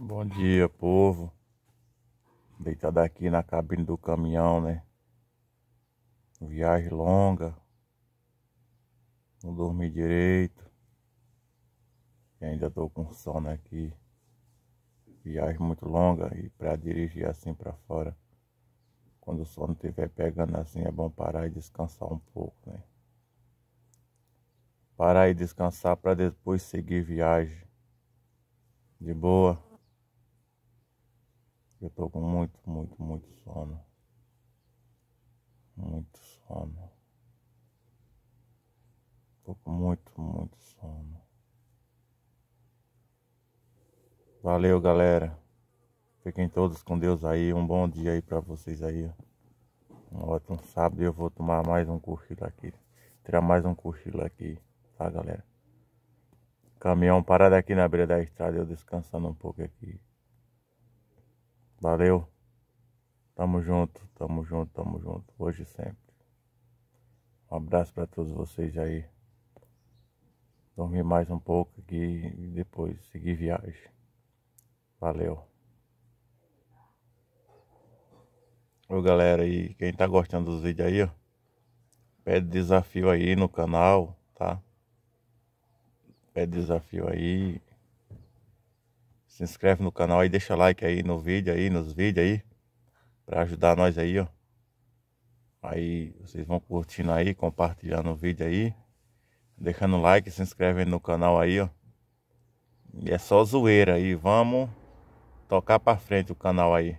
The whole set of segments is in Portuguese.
Bom dia, povo. Deitado aqui na cabine do caminhão, né? Viagem longa. Não dormi direito. E ainda tô com sono aqui. Viagem muito longa e para dirigir assim para fora. Quando o sono estiver pegando assim, é bom parar e descansar um pouco, né? Parar e descansar para depois seguir viagem. De boa. Tô com muito, muito, muito sono. Muito sono. Tô com muito, muito sono. Valeu, galera. Fiquem todos com Deus aí. Um bom dia aí pra vocês aí. Um ótimo sábado. Eu vou tomar mais um cochilo aqui. Tirar mais um cochilo aqui, tá, galera? Caminhão parado aqui na beira da estrada. Eu descansando um pouco aqui. Valeu. Tamo junto, tamo junto, tamo junto. Hoje e sempre. Um abraço para todos vocês aí. Dormir mais um pouco aqui e depois seguir viagem. Valeu. Ô galera aí, quem tá gostando dos vídeos aí, ó. Pede desafio aí no canal, tá? Pede desafio aí se inscreve no canal aí, deixa like aí no vídeo aí, nos vídeos aí. Pra ajudar nós aí, ó. Aí vocês vão curtindo aí, compartilhando o vídeo aí. Deixando like, se inscrevendo no canal aí, ó. E é só zoeira aí, vamos tocar pra frente o canal aí.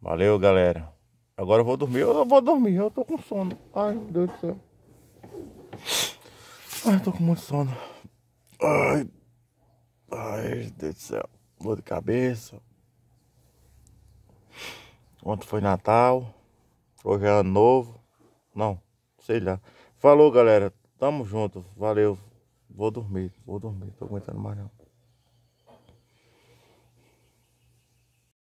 Valeu, galera. Agora eu vou dormir, eu vou dormir, eu tô com sono. Ai, meu Deus do céu. Ai, eu tô com muito sono. Ai, ai, meu Deus do céu dor de cabeça. Ontem foi Natal. Hoje é ano novo. Não, sei lá. Falou, galera. Tamo junto. Valeu. Vou dormir. Vou dormir. Tô aguentando mais não.